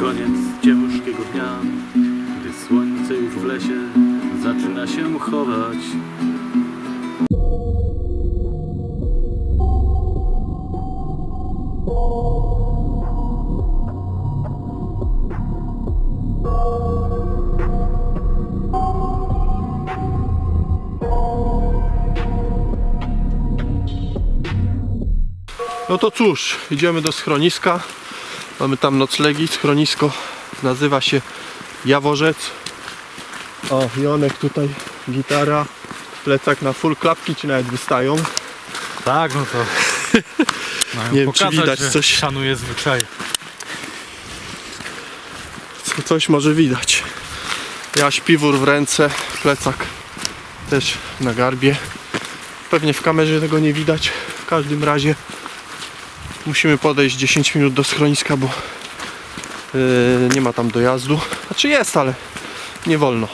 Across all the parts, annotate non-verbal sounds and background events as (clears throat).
Koniec ciężkiego dnia, gdy słońce już w lesie zaczyna się chować. No to cóż, idziemy do schroniska. Mamy tam noclegi. Schronisko nazywa się Jaworzec. O, Jonek tutaj, gitara, plecak na full, klapki ci nawet wystają. Tak, no to. (laughs) Mają Nie wiem, czy widać coś. Szanuję zwyczaj. Co- Coś może widać. Ja śpiwór w ręce, plecak też na garbie. Pewnie w kamerze tego nie widać. W każdym razie musimy podejść 10 minut do schroniska, bo yy, nie ma tam dojazdu. Znaczy jest, ale nie wolno.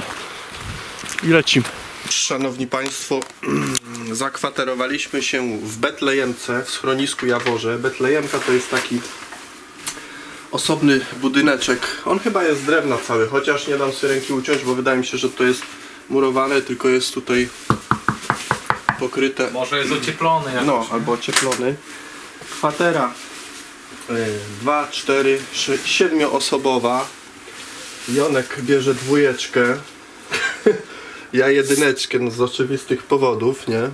I lecimy. Szanowni Państwo, (clears throat) zakwaterowaliśmy się w Betlejemce, w schronisku Jaworze. Betlejemka to jest taki osobny budyneczek. On chyba jest z drewna cały, chociaż nie dam sobie ręki uciąć, bo wydaje mi się, że to jest murowane, tylko jest tutaj pokryte. Może jest ocieplony jakoś. No, albo ocieplony. Kwatera 2, 4, 7 osobowa. Jonek bierze dwójeczkę. (laughs) ja jedyneczkę, no z oczywistych powodów, nie? (laughs)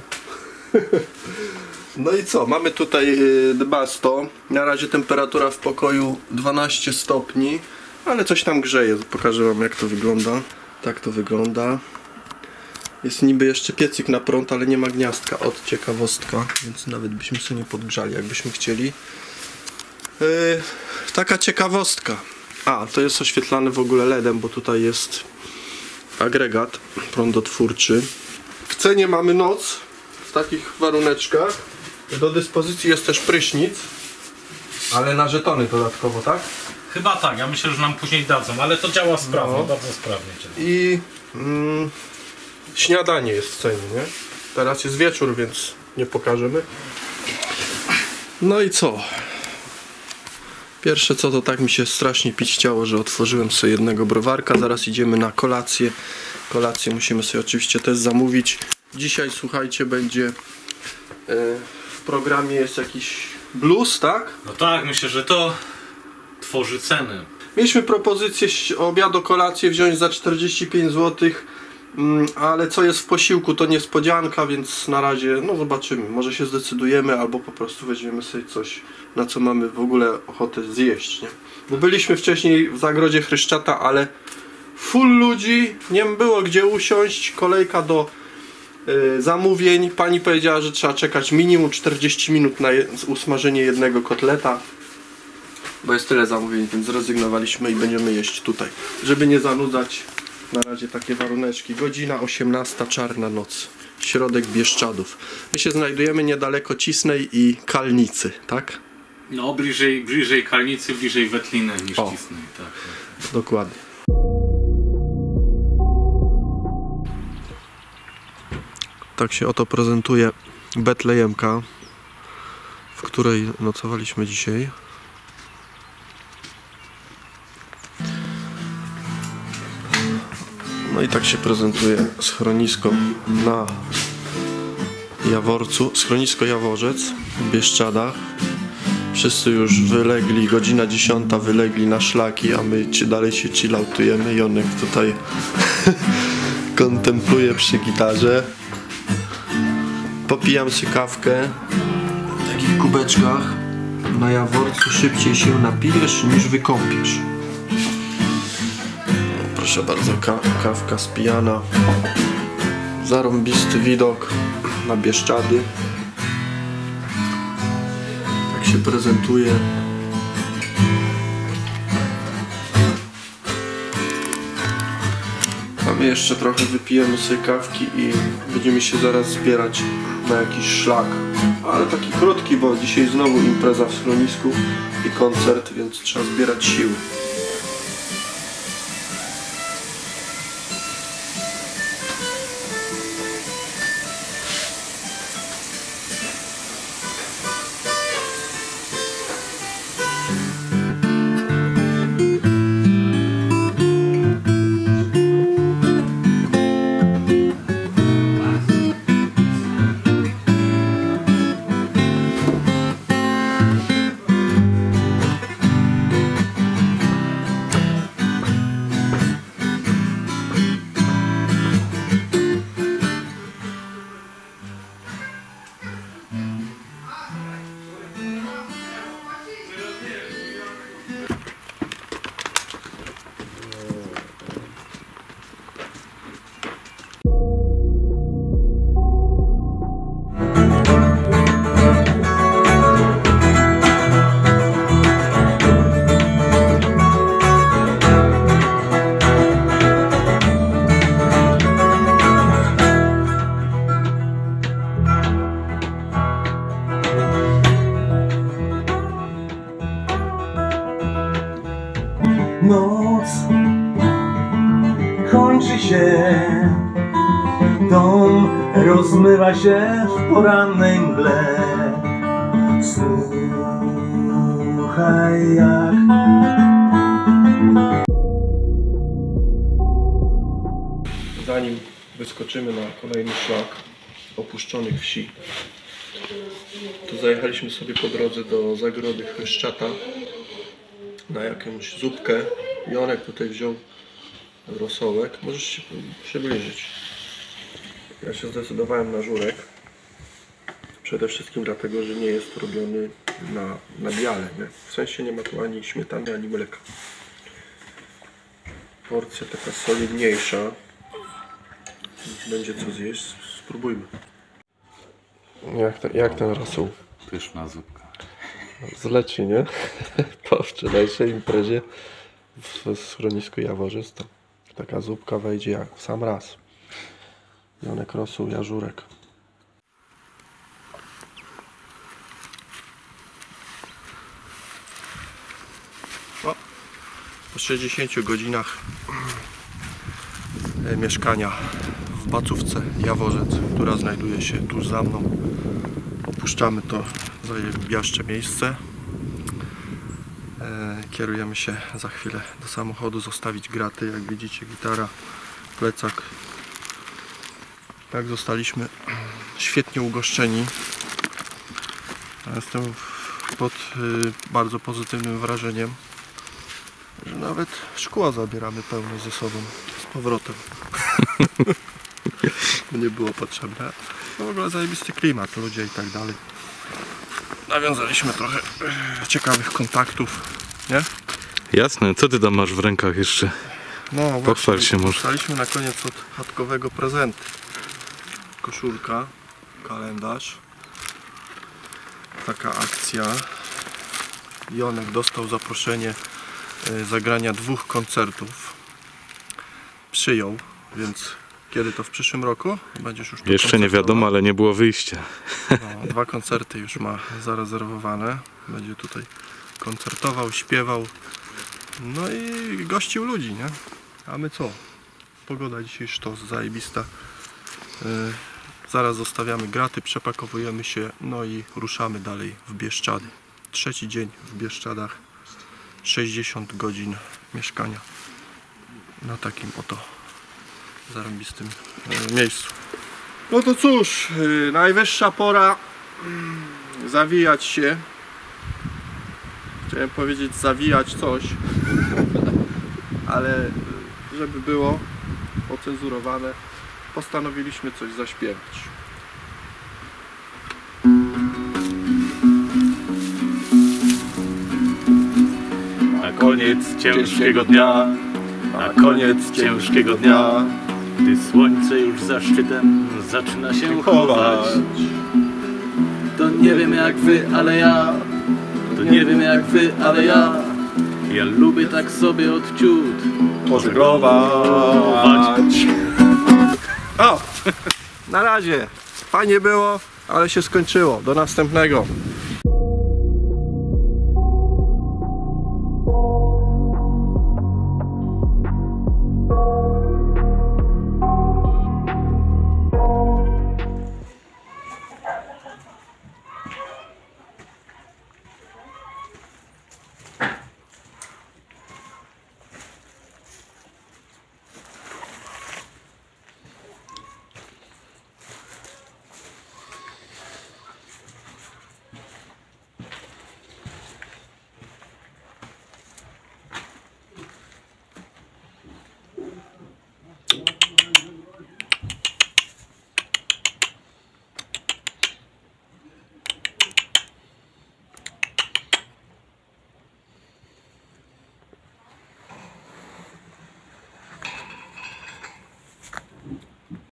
No i co? Mamy tutaj y, dbasto. Na razie temperatura w pokoju 12 stopni, ale coś tam grzeje. Pokażę wam jak to wygląda. Tak to wygląda. Jest niby jeszcze piecyk na prąd, ale nie ma gniazdka od ciekawostka, więc nawet byśmy sobie nie podgrzali, jakbyśmy chcieli. Yy, taka ciekawostka. A, to jest oświetlane w ogóle LEDem, bo tutaj jest agregat prądotwórczy. W cenie mamy noc w takich waruneczkach. Do dyspozycji jest też prysznic, ale na żetony dodatkowo, tak? Chyba tak, ja myślę, że nam później dadzą, ale to działa sprawnie, No. bardzo sprawnie. I mm, śniadanie jest w cenie, nie? Teraz jest wieczór, więc nie pokażemy. No i co? Pierwsze co to tak mi się strasznie pić chciało, że otworzyłem sobie jednego browarka. Zaraz idziemy na kolację. Kolację musimy sobie oczywiście też zamówić. Dzisiaj słuchajcie, będzie e, w programie jest jakiś blues, tak? No tak, myślę, że to tworzy ceny. Mieliśmy propozycję ś- obiadu, kolację wziąć za 45 zł, mm, ale co jest w posiłku to niespodzianka, więc na razie no zobaczymy. Może się zdecydujemy albo po prostu weźmiemy sobie coś, na co mamy w ogóle ochotę zjeść. Nie? Bo byliśmy wcześniej w zagrodzie Chryszczata, ale full ludzi, nie było gdzie usiąść, kolejka do y, zamówień. Pani powiedziała, że trzeba czekać minimum 40 minut na je- usmażenie jednego kotleta bo jest tyle zamówień, więc zrezygnowaliśmy i będziemy jeść tutaj. Żeby nie zanudzać, na razie takie waruneczki. Godzina 18, czarna noc. Środek Bieszczadów. My się znajdujemy niedaleko Cisnej i Kalnicy, tak? No bliżej, bliżej Kalnicy, bliżej Wetliny niż O. Cisnej, tak. Dokładnie. Tak się oto prezentuje Betlejemka, w której nocowaliśmy dzisiaj. No i tak się prezentuje schronisko na Jaworcu, schronisko Jaworzec w Bieszczadach. Wszyscy już wylegli, godzina 10 wylegli na szlaki, a my dalej się chilloutujemy. Jonek tutaj (laughs) kontempluje przy gitarze. Popijam sobie kawkę w takich kubeczkach. Na Jaworcu szybciej się napijesz niż wykąpiesz. Proszę bardzo, ka kawka spijana. Zarąbisty widok na Bieszczady. Tak się prezentuje. A my jeszcze trochę wypijemy sobie kawki i będziemy się zaraz zbierać na jakiś szlak. Ale taki krótki, bo dzisiaj znowu impreza w schronisku i koncert, więc trzeba zbierać siły. Noc. Kończy się, dom rozmywa się w porannej mgle. Słuchaj jak Zanim wyskoczymy na kolejny szlak opuszczonych wsi, to zajechaliśmy sobie po drodze do zagrody Chryszczata na jakąś zupkę. Jonek tutaj wziął rosołek. Możesz się przybliżyć. Ja się zdecydowałem na żurek. Przede wszystkim dlatego, że nie jest robiony na, na biale. Nie? W sensie nie ma tu ani śmietany, ani mleka. Porcja taka solidniejsza. Będzie co zjeść. Spróbujmy. Jak ten, jak ten rosół? Pyszna zupka. Zleci, nie? (laughs) Po wczorajszej imprezie w schronisku Jaworzysta. Taka zupka wejdzie jak w sam raz. Janek rosół, jażurek. O, po 60 godzinach e, mieszkania w Bacówce Jaworzec, która znajduje się tuż za mną. Opuszczamy to zajebiaszcze miejsce. E, Kierujemy się za chwilę do samochodu, zostawić graty. Jak widzicie, gitara, plecak. Tak, zostaliśmy (clears throat) świetnie ugoszczeni. Jestem pod y, bardzo pozytywnym wrażeniem, że nawet szkła zabieramy pełne ze sobą z powrotem. (laughs) nie było potrzebne. No w ogóle zajebisty klimat, ludzie i tak dalej. Nawiązaliśmy trochę e, ciekawych kontaktów, nie? Jasne, co ty tam masz w rękach jeszcze? No właśnie, Pochwal się może. Dostaliśmy na koniec od chatkowego prezenty. Koszulka, kalendarz. Taka akcja. Jonek dostał zaproszenie e, zagrania dwóch koncertów. Przyjął, więc kiedy to w przyszłym roku? Będziesz już Jeszcze nie wiadomo, ale nie było wyjścia. No, dwa koncerty już ma zarezerwowane. Będzie tutaj koncertował, śpiewał. No i gościł ludzi, nie? A my co? Pogoda dzisiaj sztos, zajebista. Yy, zaraz zostawiamy graty, przepakowujemy się, no i ruszamy dalej w Bieszczady. Trzeci dzień w Bieszczadach. 60 godzin mieszkania na takim oto zarąbistym e, miejscu. No to cóż, yy, najwyższa pora mm, zawijać się. Chciałem powiedzieć zawijać coś, (laughs) ale y, żeby było ocenzurowane, postanowiliśmy coś zaśpiewać. Na koniec ciężkiego dnia, na koniec ciężkiego dnia, gdy słońce już za szczytem zaczyna się chować. To nie wiem jak wy, ale ja, to nie wiem jak wy, ale ja, ja lubię tak sobie od ciut. O! (laughs) Na razie. Fajnie było, ale się skończyło. Do następnego.